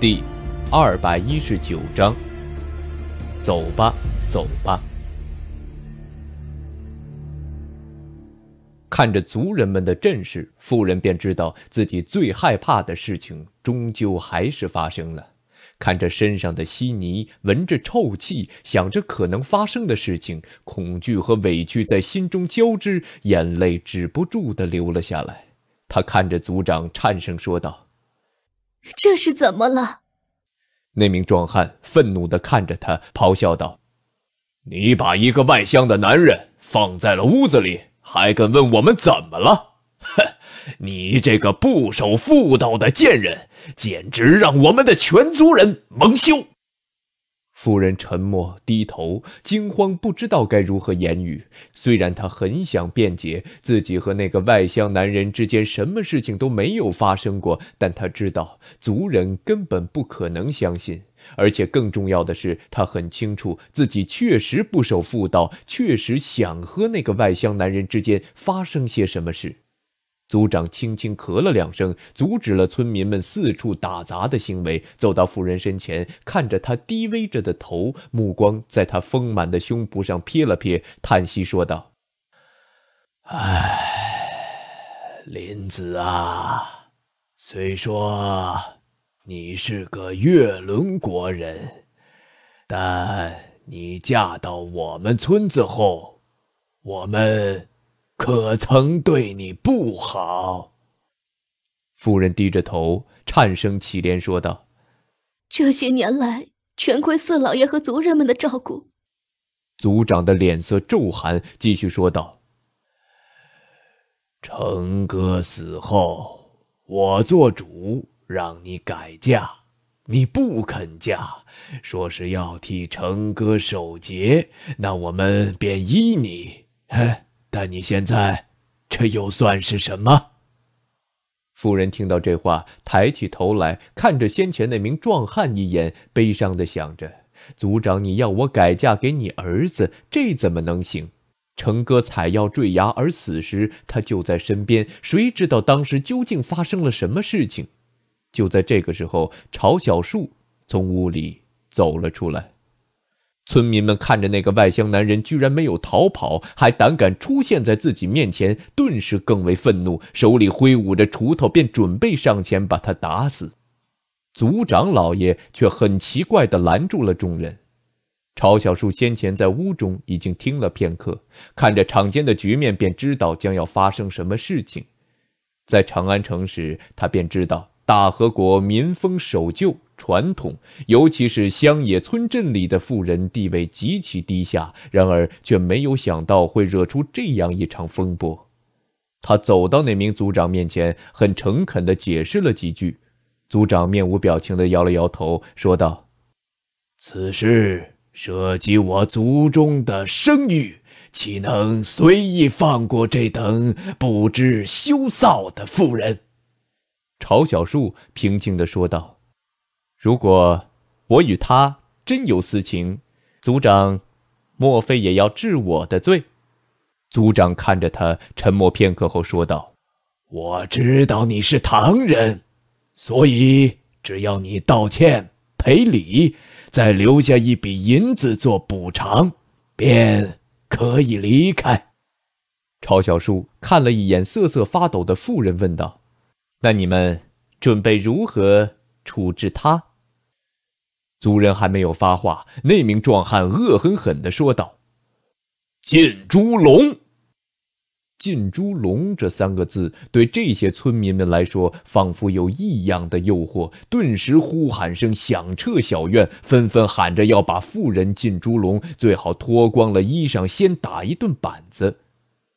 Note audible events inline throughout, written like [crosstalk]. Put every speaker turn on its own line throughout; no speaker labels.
第二百一十九章。走吧，走吧。看着族人们的阵势，妇人便知道自己最害怕的事情终究还是发生了。看着身上的稀泥，闻着臭气，想着可能发生的事情，恐惧和委屈在心中交织，眼泪止不住的流了下来。他看着族长，颤声说道：“
这是怎么了？”
那名壮汉愤怒的看着他，咆哮道：“你把一个外乡的男人放在了屋子里，还敢问我们怎么了？哼！”你这个不守妇道的贱人，简直让我们的全族人蒙羞！夫人沉默低头，惊慌不知道该如何言语。虽然她很想辩解自己和那个外乡男人之间什么事情都没有发生过，但她知道族人根本不可能相信。而且更重要的是，她很清楚自己确实不守妇道，确实想和那个外乡男人之间发生些什么事。族长轻轻咳了两声，阻止了村民们四处打杂的行为，走到妇人身前，看着她低微着的头，目光在她丰满的胸脯上瞥了瞥，叹息说道：“唉，林子啊，虽说你是个月轮国人，但你嫁到我们村子后，我们……”可曾对你不好？夫人低着头，颤声乞怜说道：“
这些年来，全亏四老爷和族人们的照顾。”
族长的脸色骤寒，继续说道：“成哥死后，我做主让你改嫁，你不肯嫁，说是要替成哥守节，那我们便依你。嘿。”但你现在，这又算是什么？妇人听到这话，抬起头来看着先前那名壮汉一眼，悲伤的想着：“族长，你要我改嫁给你儿子，这怎么能行？成哥采药坠崖而死时，他就在身边，谁知道当时究竟发生了什么事情？”就在这个时候，朝小树从屋里走了出来。村民们看着那个外乡男人居然没有逃跑，还胆敢出现在自己面前，顿时更为愤怒，手里挥舞着锄头，便准备上前把他打死。族长老爷却很奇怪地拦住了众人。朝小树先前在屋中已经听了片刻，看着场间的局面，便知道将要发生什么事情。在长安城时，他便知道大和国民风守旧。传统，尤其是乡野村镇里的妇人地位极其低下，然而却没有想到会惹出这样一场风波。他走到那名族长面前，很诚恳地解释了几句。族长面无表情地摇了摇头，说道：“此事涉及我族中的声誉，岂能随意放过这等不知羞臊的妇人？”朝小树平静地说道。如果我与他真有私情，族长，莫非也要治我的罪？族长看着他，沉默片刻后说道：“我知道你是唐人，所以只要你道歉赔礼，再留下一笔银子做补偿，便可以离开。”朝小树看了一眼瑟瑟发抖的妇人，问道：“那你们准备如何处置他？”族人还没有发话，那名壮汉恶狠狠地说道：“进猪笼。”“进猪笼”这三个字对这些村民们来说，仿佛有异样的诱惑。顿时，呼喊声响彻小院，纷纷喊着要把妇人进猪笼，最好脱光了衣裳，先打一顿板子。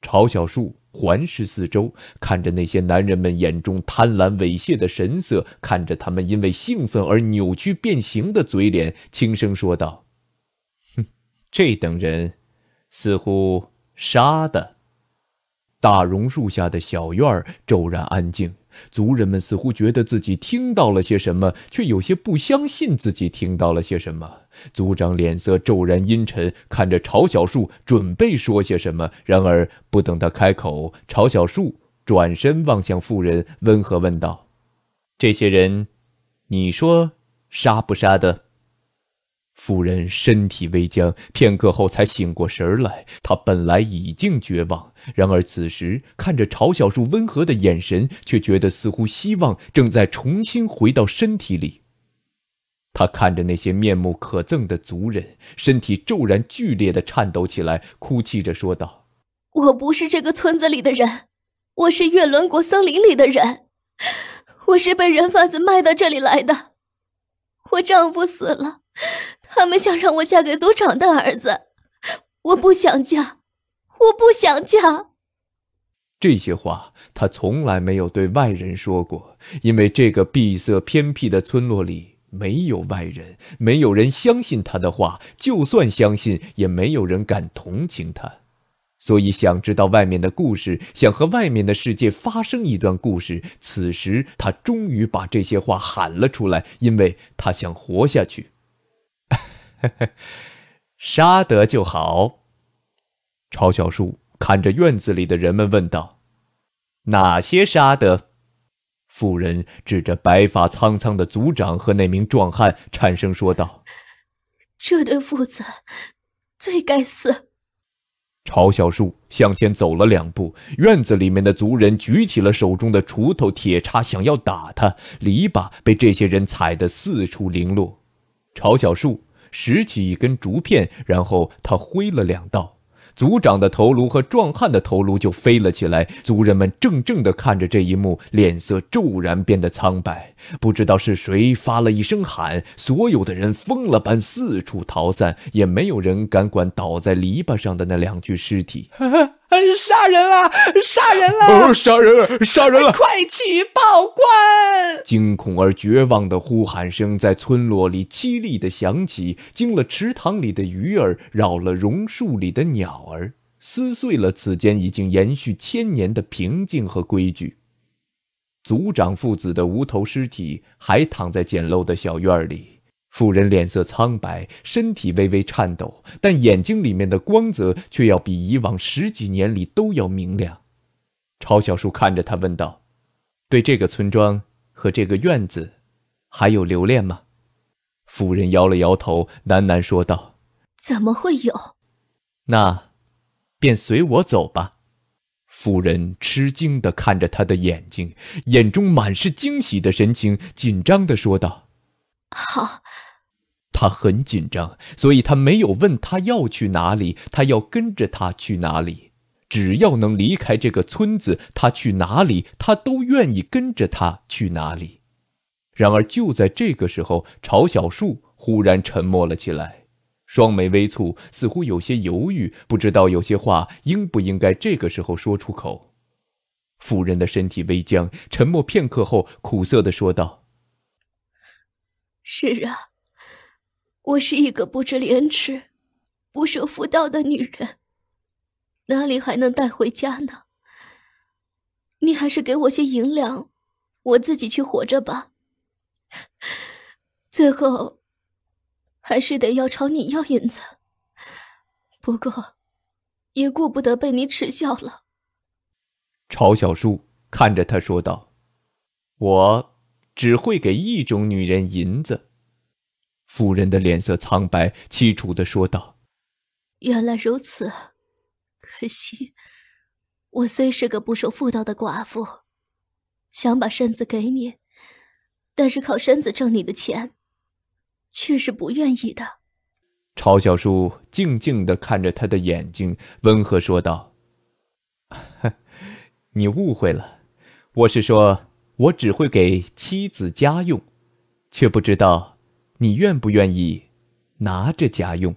朝小树。环视四周，看着那些男人们眼中贪婪猥亵的神色，看着他们因为兴奋而扭曲变形的嘴脸，轻声说道：“哼，这等人，似乎杀的。”大榕树下的小院骤然安静。族人们似乎觉得自己听到了些什么，却有些不相信自己听到了些什么。族长脸色骤然阴沉，看着朝小树，准备说些什么。然而不等他开口，朝小树转身望向妇人，温和问道：“这些人，你说杀不杀的？妇人身体微僵，片刻后才醒过神来。她本来已经绝望，然而此时看着朝小树温和的眼神，却觉得似乎希望正在重新回到身体里。他看着那些面目可憎的族人，身体骤然剧烈的颤抖起来，哭泣着说道：“
我不是这个村子里的人，我是月轮国森林里的人，我是被人贩子卖到这里来的。我丈夫死了。”他们想让我嫁给族长的儿子，我不想嫁，我不想嫁。
这些话他从来没有对外人说过，因为这个闭塞偏僻的村落里没有外人，没有人相信他的话，就算相信，也没有人敢同情他。所以，想知道外面的故事，想和外面的世界发生一段故事。此时，他终于把这些话喊了出来，因为他想活下去。[laughs] 杀得就好。朝小树看着院子里的人们问道：“哪些杀得？”妇人指着白发苍苍的族长和那名壮汉，颤声说道：“
这对父子最该死。”
朝小树向前走了两步，院子里面的族人举起了手中的锄头、铁叉，想要打他。篱笆被这些人踩得四处零落。朝小树。拾起一根竹片，然后他挥了两道，族长的头颅和壮汉的头颅就飞了起来。族人们怔怔地看着这一幕，脸色骤然变得苍白。不知道是谁发了一声喊，所有的人疯了般四处逃散，也没有人敢管倒在篱笆上的那两具尸体。
杀人了！杀人了！
杀人了！杀人了！
快去报官！
惊恐而绝望的呼喊声在村落里凄厉地响起，惊了池塘里的鱼儿，扰了榕树里的鸟儿，撕碎了此间已经延续千年的平静和规矩。族长父子的无头尸体还躺在简陋的小院里。妇人脸色苍白，身体微微颤抖，但眼睛里面的光泽却要比以往十几年里都要明亮。朝小树看着他问道：“对这个村庄和这个院子，还有留恋吗？”妇人摇了摇头，喃喃说道：“
怎么会有？
那，便随我走吧。”妇人吃惊地看着他的眼睛，眼中满是惊喜的神情，紧张地说道：“
好。”
他很紧张，所以他没有问他要去哪里，他要跟着他去哪里。只要能离开这个村子，他去哪里，他都愿意跟着他去哪里。然而就在这个时候，朝小树忽然沉默了起来，双眉微蹙，似乎有些犹豫，不知道有些话应不应该这个时候说出口。妇人的身体微僵，沉默片刻后，苦涩的说道：“
是啊。”我是一个不知廉耻、不守妇道的女人，哪里还能带回家呢？你还是给我些银两，我自己去活着吧。最后，还是得要朝你要银子。不过，也顾不得被你耻笑了。
朝小树看着他说道：“我只会给一种女人银子。”妇人的脸色苍白，凄楚的说道：“
原来如此，可惜，我虽是个不守妇道的寡妇，想把身子给你，但是靠身子挣你的钱，却是不愿意的。”
朝小叔静静的看着他的眼睛，温和说道：“ [laughs] 你误会了，我是说，我只会给妻子家用，却不知道。”你愿不愿意拿着家用？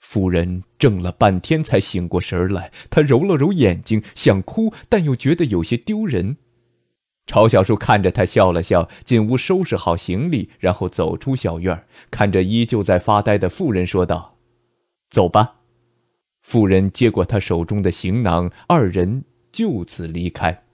妇人怔了半天，才醒过神来。她揉了揉眼睛，想哭，但又觉得有些丢人。朝小树看着他，笑了笑，进屋收拾好行李，然后走出小院，看着依旧在发呆的妇人，说道：“走吧。”妇人接过他手中的行囊，二人就此离开。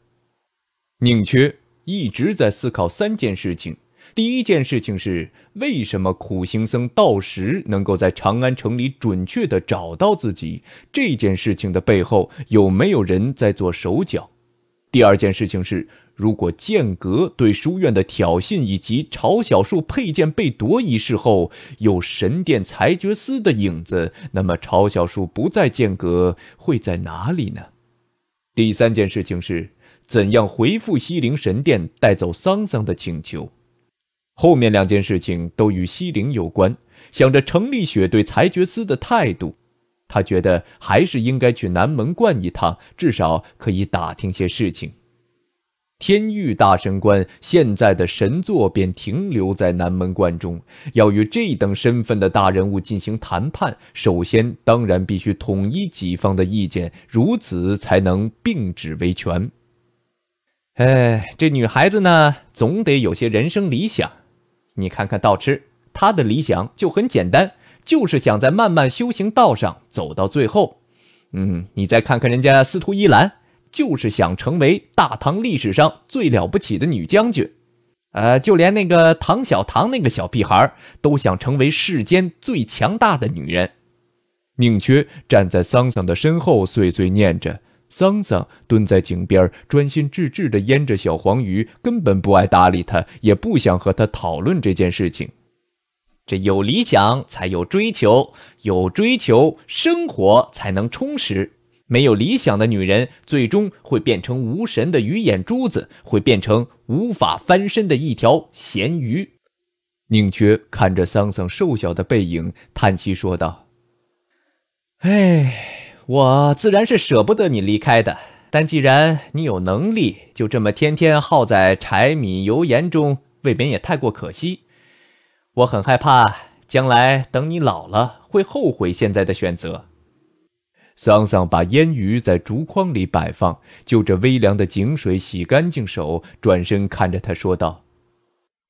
宁缺一直在思考三件事情。第一件事情是，为什么苦行僧道石能够在长安城里准确地找到自己？这件事情的背后有没有人在做手脚？第二件事情是，如果剑阁对书院的挑衅以及朝小树佩剑被夺一事后有神殿裁决司的影子，那么朝小树不在剑阁会在哪里呢？第三件事情是怎样回复西陵神殿带走桑桑的请求。后面两件事情都与西陵有关。想着程立雪对裁决司的态度，他觉得还是应该去南门观一趟，至少可以打听些事情。天域大神官现在的神座便停留在南门观中，要与这等身份的大人物进行谈判，首先当然必须统一己方的意见，如此才能并指为权。哎，这女孩子呢，总得有些人生理想。你看看道痴，他的理想就很简单，就是想在漫漫修行道上走到最后。嗯，你再看看人家司徒依兰。就是想成为大唐历史上最了不起的女将军，呃，就连那个唐小唐那个小屁孩都想成为世间最强大的女人。宁缺站在桑桑的身后，碎碎念着。桑桑蹲在井边，专心致志地腌着小黄鱼，根本不爱搭理他，也不想和他讨论这件事情。这有理想才有追求，有追求，生活才能充实。没有理想的女人，最终会变成无神的鱼眼珠子，会变成无法翻身的一条咸鱼。宁缺看着桑桑瘦小的背影，叹息说道：“哎，我自然是舍不得你离开的，但既然你有能力，就这么天天耗在柴米油盐中，未免也太过可惜。我很害怕，将来等你老了，会后悔现在的选择。”桑桑把烟鱼在竹筐里摆放，就着微凉的井水洗干净手，转身看着他说道：“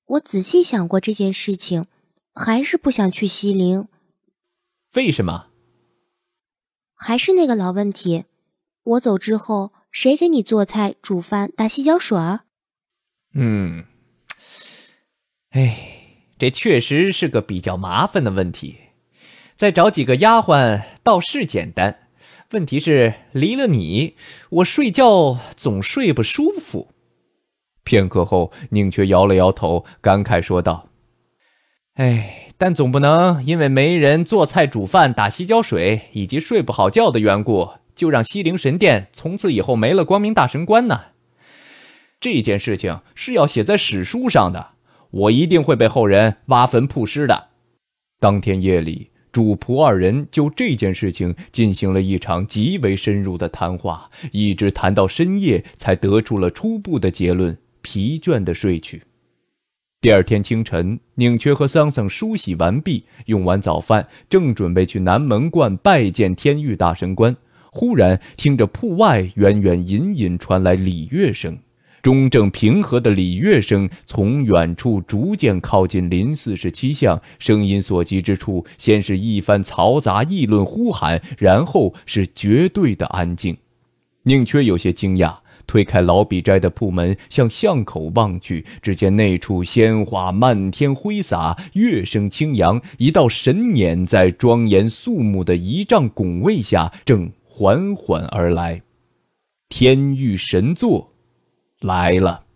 我仔细想过这件事情，还是不想去西陵。
为什么？
还是那个老问题，我走之后，谁给你做菜、煮饭、打洗脚水儿？
嗯，哎，这确实是个比较麻烦的问题。再找几个丫鬟倒是简单。”问题是离了你，我睡觉总睡不舒服。片刻后，宁缺摇了摇头，感慨说道：“哎，但总不能因为没人做菜、煮饭、打洗脚水，以及睡不好觉的缘故，就让西陵神殿从此以后没了光明大神官呢。这件事情是要写在史书上的，我一定会被后人挖坟曝尸的。”当天夜里。主仆二人就这件事情进行了一场极为深入的谈话，一直谈到深夜，才得出了初步的结论，疲倦的睡去。第二天清晨，宁缺和桑桑梳洗完毕，用完早饭，正准备去南门观拜见天域大神官，忽然听着铺外远远隐隐传来礼乐声。中正平和的礼乐声从远处逐渐靠近林四十七巷，声音所及之处，先是一番嘈杂议论、呼喊，然后是绝对的安静。宁缺有些惊讶，推开老笔斋的铺门，向巷口望去，只见那处鲜花漫天挥洒，乐声轻扬，一道神辇在庄严肃穆的仪仗拱卫下，正缓缓而来。天域神座。来了。